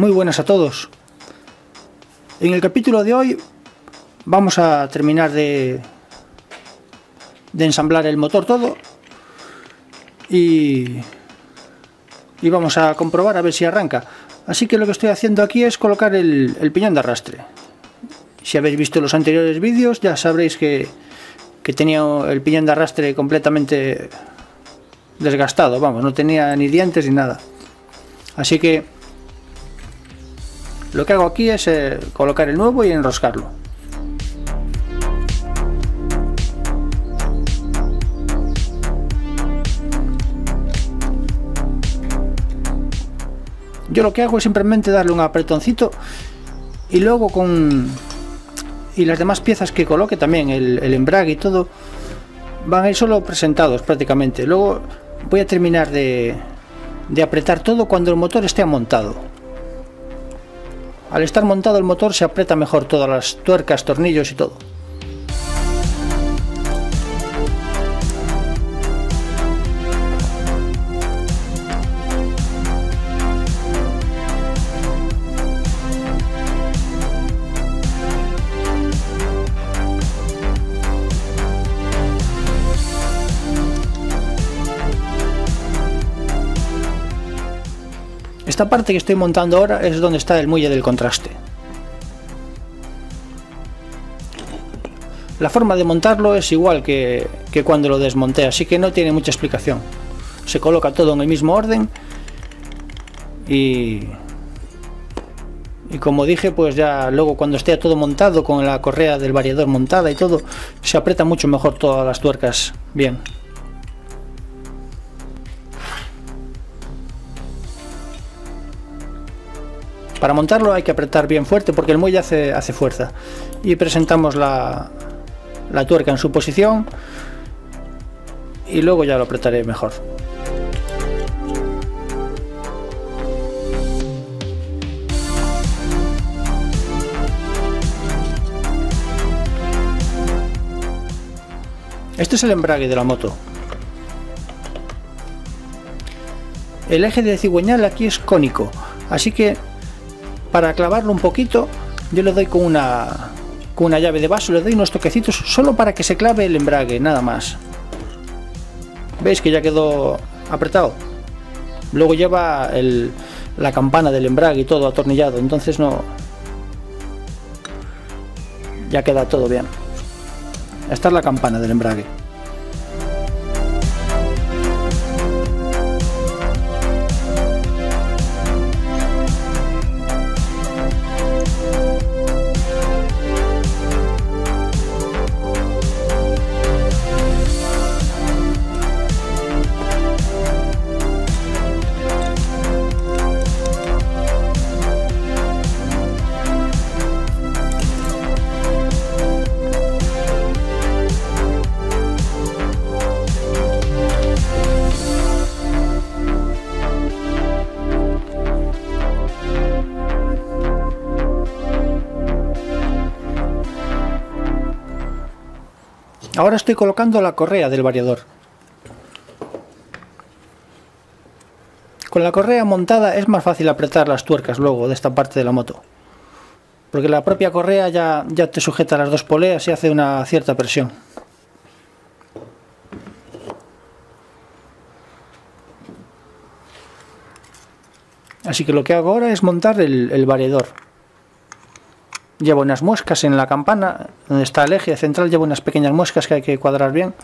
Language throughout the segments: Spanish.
Muy buenas a todos. En el capítulo de hoy vamos a terminar de, ensamblar el motor todo y, y vamos a comprobar a ver si arranca. Así que lo que estoy haciendo aquí es colocar el, el piñón de arrastre. Si habéis visto los anteriores vídeos ya sabréis que, que tenía el piñón de arrastre completamente desgastado, vamos, no tenía ni dientes ni nada. Así que lo que hago aquí es eh, colocar el nuevo y enroscarlo. Yo lo que hago es simplemente darle un apretoncito y luego con y las demás piezas que coloque también el, el embrague y todo van a ir solo presentados prácticamente luego voy a terminar de, de apretar todo cuando el motor esté montado al estar montado el motor se aprieta mejor todas las tuercas tornillos y todo Esta parte que estoy montando ahora es donde está el muelle del contraste. La forma de montarlo es igual que, que, cuando lo desmonté, así que no tiene mucha explicación. Se coloca todo en el mismo orden y, y como dije, pues ya luego cuando esté todo montado con la correa del variador montada y todo, se aprieta mucho mejor todas las tuercas bien. Para montarlo hay que apretar bien fuerte porque el muelle hace, hace fuerza. Y presentamos la, la tuerca en su posición y luego ya lo apretaré mejor. Este es el embrague de la moto. El eje de cigüeñal aquí es cónico, así que para clavarlo un poquito yo le doy con una con una llave de vaso le doy unos toquecitos solo para que se clave el embrague nada más. Veis que ya quedó apretado luego lleva la campana del embrague y todo atornillado entonces no ya queda todo bien. Esta es la campana del embrague Ahora estoy colocando la correa del variador. Con la correa montada es más fácil apretar las tuercas luego de esta parte de la moto. Porque la propia correa ya, te sujeta las dos poleas y hace una cierta presión. Así que lo que hago ahora es montar el, el variador. Llevo unas muescas en la campana, donde está el eje central, llevo unas pequeñas muescas que hay que cuadrar bien.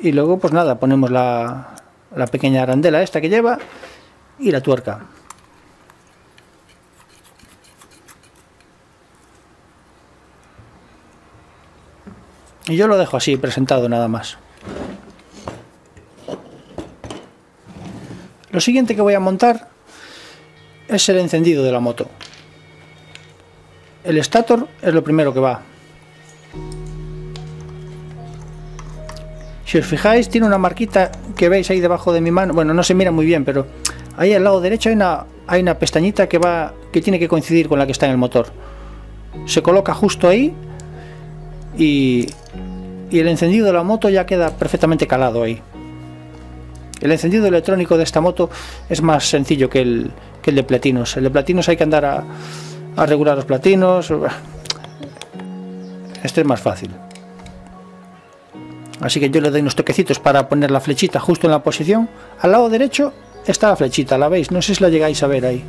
Y luego, pues nada, ponemos la, la pequeña arandela esta que lleva y la tuerca. Y yo lo dejo así, presentado nada más. Lo siguiente que voy a montar es el encendido de la moto. El stator es lo primero que va. Si os fijáis, tiene una marquita que veis ahí debajo de mi mano. Bueno, no se mira muy bien, pero ahí al lado derecho hay una, hay una pestañita que va que tiene que coincidir con la que está en el motor. Se coloca justo ahí y, y el encendido de la moto ya queda perfectamente calado ahí. El encendido electrónico de esta moto es más sencillo que el, que el de platinos. El de platinos hay que andar a, a regular los platinos. Este es más fácil. Así que yo le doy unos toquecitos para poner la flechita justo en la posición. Al lado derecho está la flechita, ¿la veis? No sé si la llegáis a ver ahí.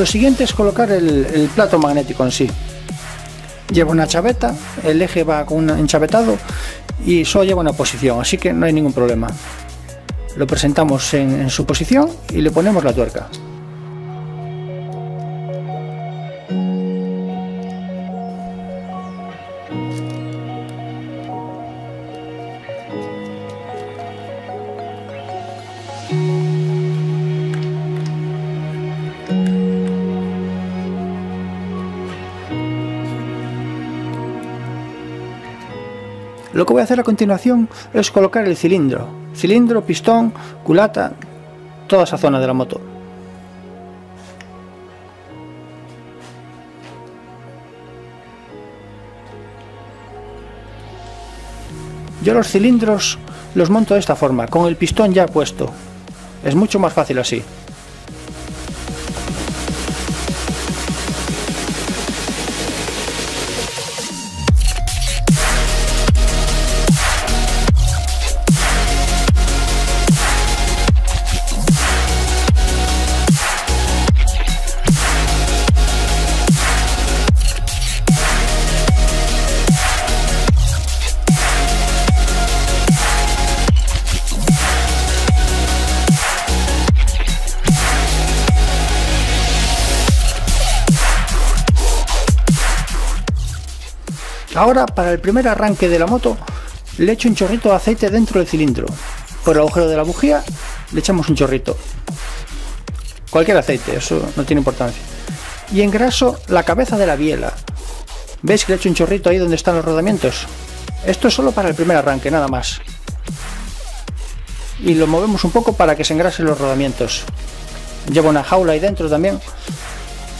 Lo siguiente es colocar el, plato magnético en sí. Lleva una chaveta, el eje va con un enchavetado y solo lleva una posición, así que no hay ningún problema. Lo presentamos en su posición y le ponemos la tuerca. Lo que voy a hacer a continuación es colocar el cilindro, cilindro, pistón, culata, toda esa zona de la moto. Yo los cilindros los monto de esta forma, con el pistón ya puesto. Es mucho más fácil así. Ahora para el primer arranque de la moto le echo un chorrito de aceite dentro del cilindro. Por el agujero de la bujía le echamos un chorrito. Cualquier aceite, eso no tiene importancia. Y engraso la cabeza de la biela. ¿Veis que le echo un chorrito ahí donde están los rodamientos? Esto es solo para el primer arranque, nada más. Y lo movemos un poco para que se engrasen los rodamientos. Llevo una jaula ahí dentro también.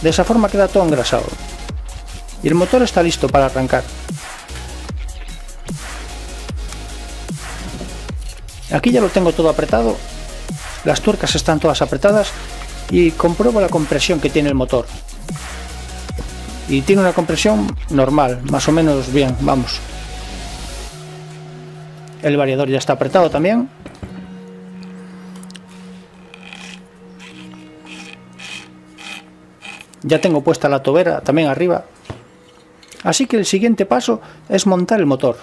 De esa forma queda todo engrasado y el motor está listo para arrancar. Aquí ya lo tengo todo apretado, las tuercas están todas apretadas y compruebo la compresión que tiene el motor. Y tiene una compresión normal, más o menos bien, vamos. El variador ya está apretado también. Ya tengo puesta la tobera también arriba Así que el siguiente paso es montar el motor.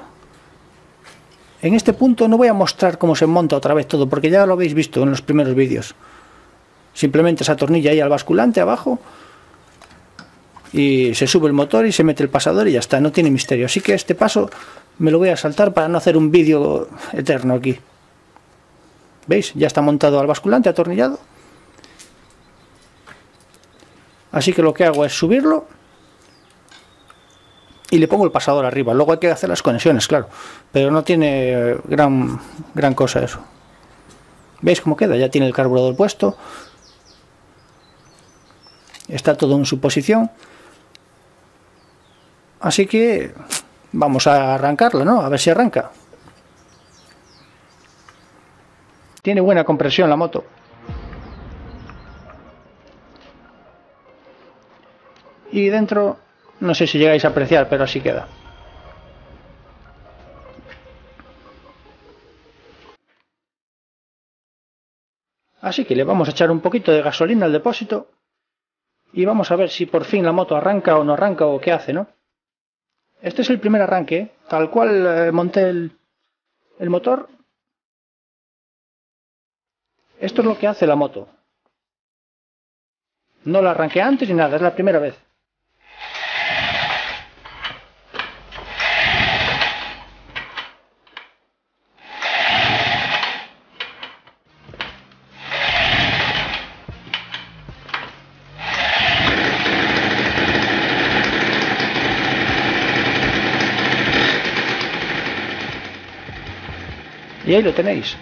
En este punto no voy a mostrar cómo se monta otra vez todo, porque ya lo habéis visto en los primeros vídeos. Simplemente se atornilla ahí al basculante abajo y se sube el motor y se mete el pasador y ya está, no tiene misterio. Así que este paso me lo voy a saltar para no hacer un vídeo eterno aquí. ¿Veis? Ya está montado al basculante, atornillado. Así que lo que hago es subirlo y le pongo el pasador arriba. Luego hay que hacer las conexiones, claro, pero no tiene gran, gran cosa eso. ¿Veis cómo queda? Ya tiene el carburador puesto. Está todo en su posición. Así que vamos a arrancarla, ¿no? A ver si arranca. Tiene buena compresión la moto. Y dentro no sé si llegáis a apreciar, pero así queda. Así que le vamos a echar un poquito de gasolina al depósito y vamos a ver si por fin la moto arranca o no arranca o qué hace, ¿no? Este es el primer arranque, tal cual eh, monté el, el motor. Esto es lo que hace la moto. No la arranqué antes ni nada, es la primera vez. Y ahí lo tenéis.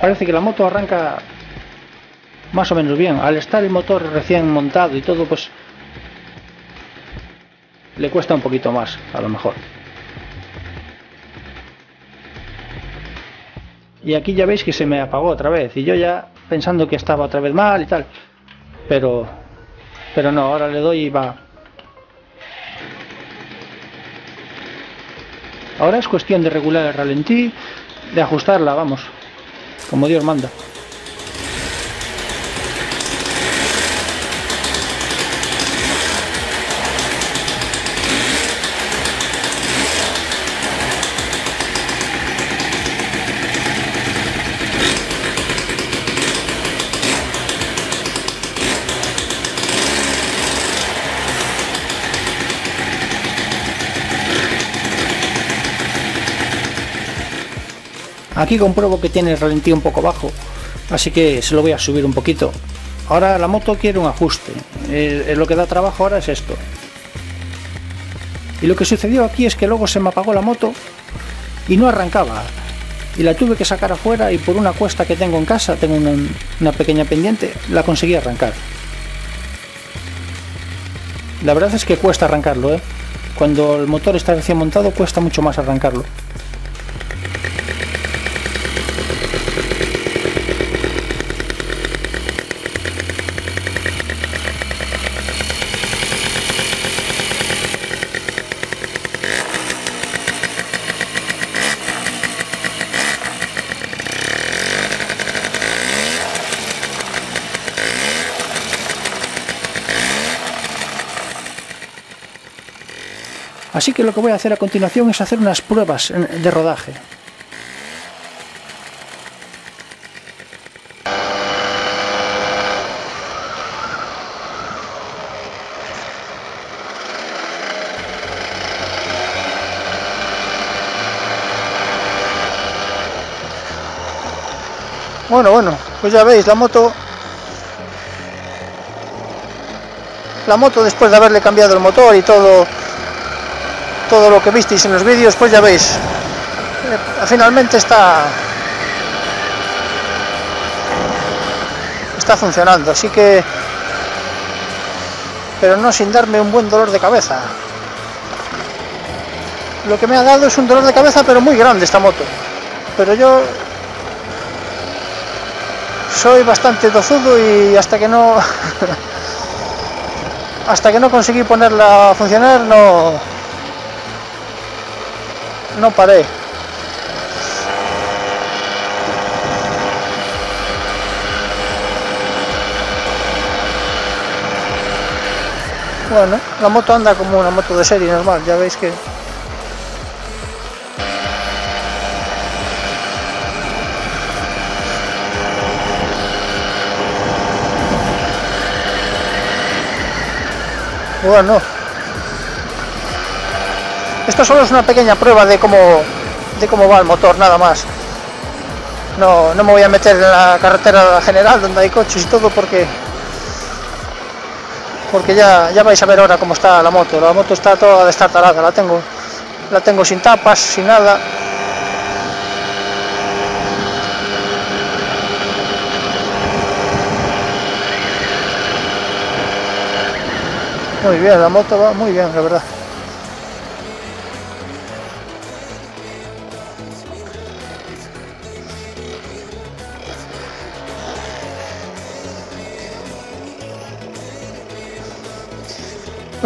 Parece que la moto arranca más o menos bien. Al estar el motor recién montado y todo, pues le cuesta un poquito más, a lo mejor. Y aquí ya veis que se me apagó otra vez. Y yo ya pensando que estaba otra vez mal y tal. Pero, pero no, ahora le doy y va. Ahora es cuestión de regular el ralentí, de ajustarla, vamos, como Dios manda. Aquí compruebo que tiene el ralentí un poco bajo, así que se lo voy a subir un poquito. Ahora la moto quiere un ajuste, eh, lo que da trabajo ahora es esto. Y lo que sucedió aquí es que luego se me apagó la moto y no arrancaba. Y la tuve que sacar afuera y por una cuesta que tengo en casa, tengo una, una pequeña pendiente, la conseguí arrancar. La verdad es que cuesta arrancarlo, ¿eh? Cuando el motor está recién montado cuesta mucho más arrancarlo. Así que lo que voy a hacer a continuación es hacer unas pruebas de rodaje. Bueno, bueno, pues ya veis, la moto... La moto después de haberle cambiado el motor y todo todo lo que visteis en los vídeos, pues ya veis, eh, finalmente está está funcionando, así que pero no sin darme un buen dolor de cabeza. Lo que me ha dado es un dolor de cabeza, pero muy grande esta moto. Pero yo soy bastante dozudo y hasta que no hasta que no conseguí ponerla a funcionar no no paré. Bueno, la moto anda como una moto de serie normal, ya veis que... Bueno, esto solo es una pequeña prueba de cómo, de cómo va el motor, nada más. No, no me voy a meter en la carretera general donde hay coches y todo porque porque ya, ya vais a ver ahora cómo está la moto. La moto está toda destartalada, la tengo, la tengo sin tapas, sin nada. Muy bien, la moto va muy bien, la verdad.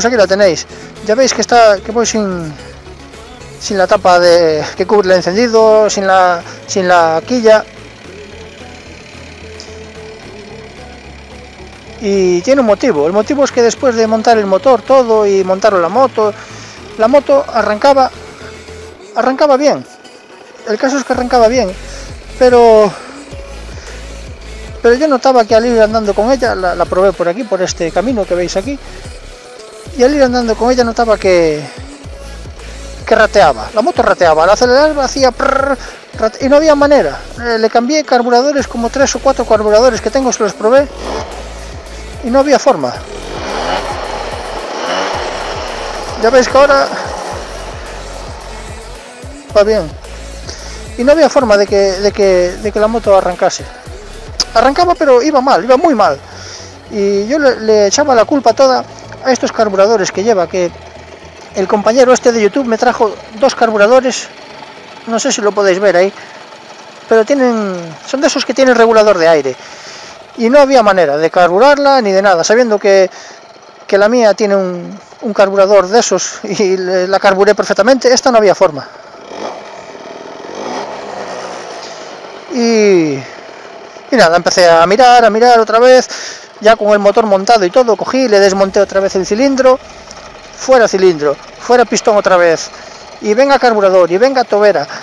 Pues aquí la tenéis. Ya veis que está que voy sin sin la tapa de que cubre el encendido sin la sin la quilla. Y tiene un motivo. El motivo es que después de montar el motor todo y montar la moto la moto arrancaba arrancaba bien. El caso es que arrancaba bien pero pero yo notaba que al ir andando con ella la, la probé por aquí por este camino que veis aquí y al ir andando con ella notaba que que rateaba, la moto rateaba, al acelerar hacía y no había manera. Eh, le cambié carburadores como tres o cuatro carburadores que tengo, se los probé y no había forma. Ya veis que ahora va bien. y no había forma de que, de que, de que la moto arrancase. Arrancaba pero iba mal, iba muy mal. Y yo le, le echaba la culpa toda a estos carburadores que lleva, que el compañero este de YouTube me trajo dos carburadores, no sé si lo podéis ver ahí, pero tienen, son de esos que tienen regulador de aire. Y no había manera de carburarla ni de nada, sabiendo que, que la mía tiene un, un carburador de esos y la carburé perfectamente, esta no había forma. Y, y nada, empecé a mirar, a mirar otra vez, ya con el motor montado y todo, cogí, le desmonté otra vez el cilindro, fuera cilindro, fuera pistón otra vez, y venga carburador, y venga tobera.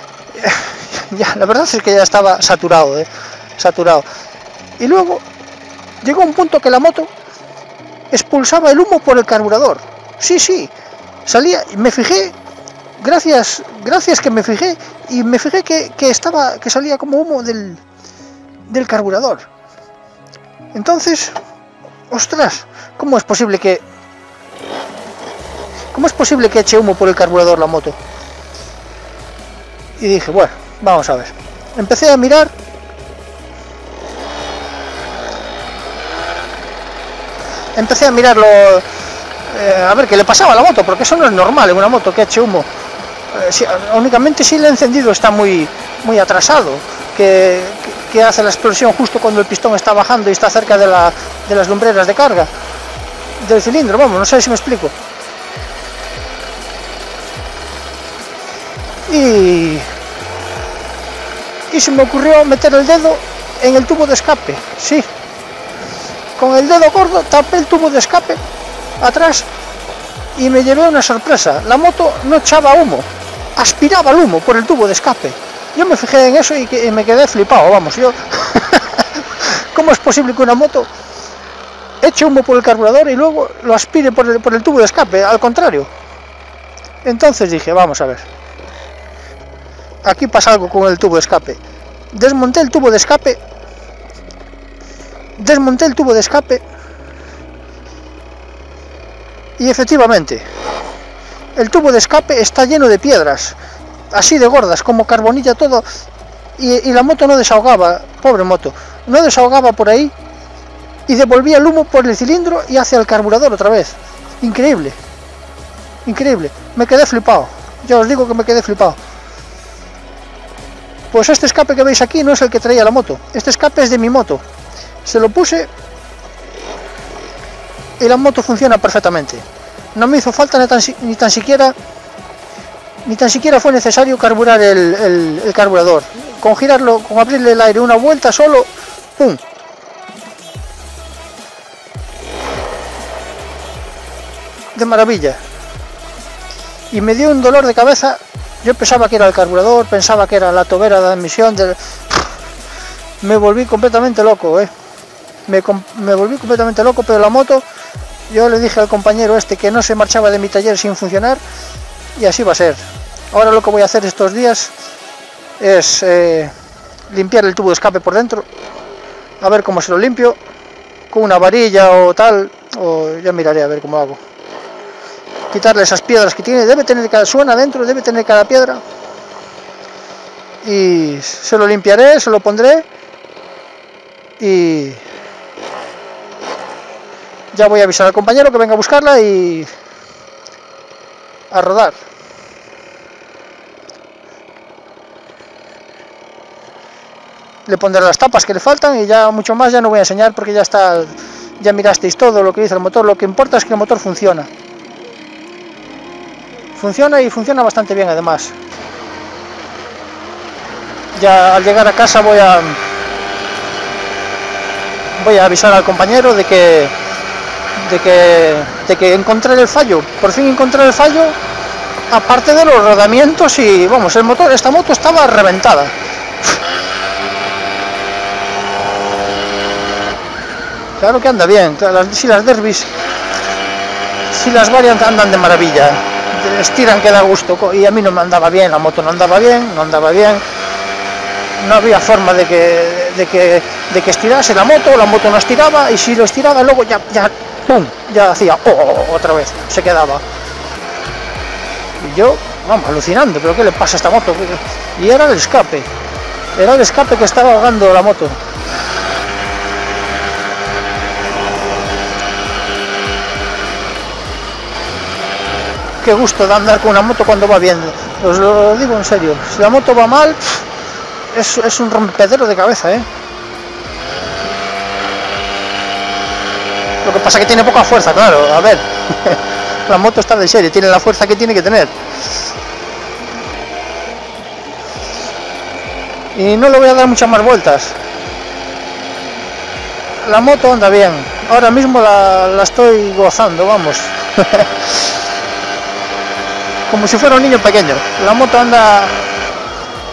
Ya, la verdad es que ya estaba saturado, eh, saturado. Y luego llegó un punto que la moto expulsaba el humo por el carburador. Sí, sí, salía, me fijé, gracias, gracias que me fijé, y me fijé que, que estaba, que salía como humo del, del carburador. Entonces, ostras, ¿cómo es posible que ¿Cómo es posible que eche humo por el carburador la moto? Y dije, bueno, vamos a ver. Empecé a mirar. Empecé a mirarlo. eh, a ver qué le pasaba a la moto, porque eso no es normal en una moto que eche humo. Eh, únicamente si el encendido está muy, muy atrasado, que, que- hace la explosión justo cuando el pistón está bajando y está cerca de, la- de las lumbreras de carga del cilindro, vamos, no sé si me explico. Y, y se me ocurrió meter el dedo en el tubo de escape, sí. Con el dedo gordo tapé el tubo de escape atrás y me llevé una sorpresa. La moto no echaba humo, aspiraba el humo por el tubo de escape. Yo me fijé en eso y, que- me quedé flipado, vamos, yo... ¿Cómo es posible que una moto eche humo por el carburador y luego lo aspire por el, por el tubo de escape? Al contrario. Entonces dije, vamos a ver. Aquí pasa algo con el tubo de escape. Desmonté el tubo de escape. Desmonté el tubo de escape. Y efectivamente, el tubo de escape está lleno de piedras, así de gordas, como carbonilla todo, y, la moto no desahogaba, pobre moto, no desahogaba por ahí y devolvía el humo por el cilindro y hacia el carburador otra vez. Increíble, increíble, me quedé flipado, ya os digo que me quedé flipado. Pues este escape que veis aquí no es el que traía la moto, este escape es de mi moto, se lo puse y la moto funciona perfectamente. No me hizo falta ni tan siquiera ni tan siquiera fue necesario carburar el, carburador. Con girarlo, con abrirle el aire una vuelta solo, ¡pum! De maravilla. Y me dio un dolor de cabeza. Yo pensaba que era el carburador, pensaba que era la tobera de admisión. Me volví completamente loco, eh me volví completamente loco, pero la moto, yo le dije al compañero este que no se marchaba de mi taller sin funcionar y así va a ser. Ahora lo que voy a hacer estos días es eh, limpiar el tubo de escape por dentro, a ver cómo se lo limpio, con una varilla o tal, o ya miraré a ver cómo hago. Quitarle esas piedras que tiene, debe tener cada suena dentro, debe tener cada piedra. Y se lo limpiaré, se lo pondré y ya voy a avisar al compañero que venga a buscarla y a rodar. Le pondré las tapas que le faltan y ya mucho más ya no voy a enseñar porque ya está, ya mirasteis todo lo que dice el motor. Lo que importa es que el motor funciona. Funciona y funciona bastante bien además. Ya al llegar a casa voy a voy a avisar al compañero de que de que de que encontré el fallo. Por fin encontré el fallo. Aparte de los rodamientos y vamos, el motor, esta moto estaba reventada. Claro que anda bien, si las derbis, si las variant andan de maravilla, estiran que da gusto, y a mí no me andaba bien, la moto no andaba bien, no andaba bien, no había forma de que, de que, de que estirase la moto, la moto no estiraba, y si lo estiraba luego ya, ya, pum, ya hacía, oh, otra vez, se quedaba. Y yo, vamos, alucinante, pero ¿qué le pasa a esta moto? Y era el escape, era el escape que estaba ahogando la moto. Qué gusto de andar con una moto cuando va bien, os lo digo en serio, si la moto va mal, es, un rompedero de cabeza, ¿eh? Lo que pasa es que tiene poca fuerza, claro, a ver. la moto está de serie, tiene la fuerza que tiene que tener. Y no le voy a dar muchas más vueltas. La moto anda bien. Ahora mismo la estoy gozando, vamos. como si fuera un niño pequeño. La moto anda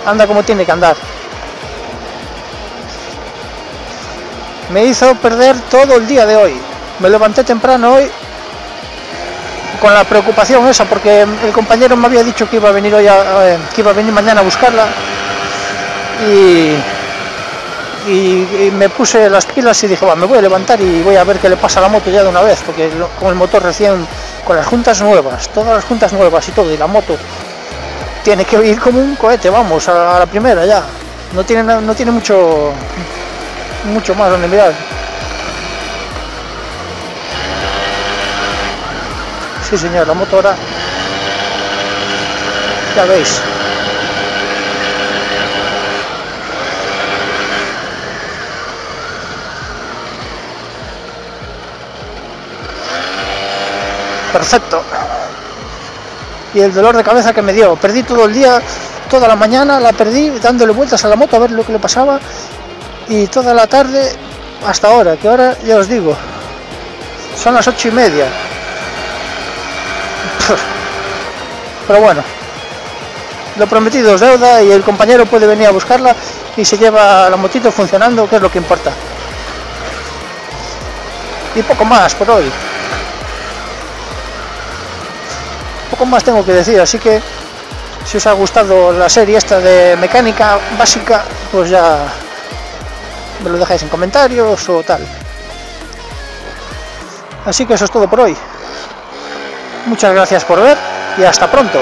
anda como tiene que andar. Me hizo perder todo el día de hoy. Me levanté temprano hoy con la preocupación esa porque el compañero me había dicho que iba a venir hoy a, que iba a venir mañana a buscarla y, me puse las pilas y dije, va, me voy a levantar y voy a ver qué le pasa a la moto ya de una vez, porque con el motor recién, con las juntas nuevas, todas las juntas nuevas y todo, y la moto tiene que ir como un cohete, vamos, a, la primera ya. No tiene, no tiene mucho, mucho más donde mirar. Sí, señor, la motora. Ya veis. Perfecto. Y el dolor de cabeza que me dio. Perdí todo el día, toda la mañana, la perdí dándole vueltas a la moto a ver lo que le pasaba. Y toda la tarde hasta ahora, que ahora ya os digo, son las ocho y media. Pero bueno, lo prometido es deuda y el compañero puede venir a buscarla y se lleva la motito funcionando, que es lo que importa. Y poco más por hoy. Poco más tengo que decir, así que si os ha gustado la serie esta de mecánica básica, pues ya me lo dejáis en comentarios o tal. Así que eso es todo por hoy. Muchas gracias por ver y hasta pronto.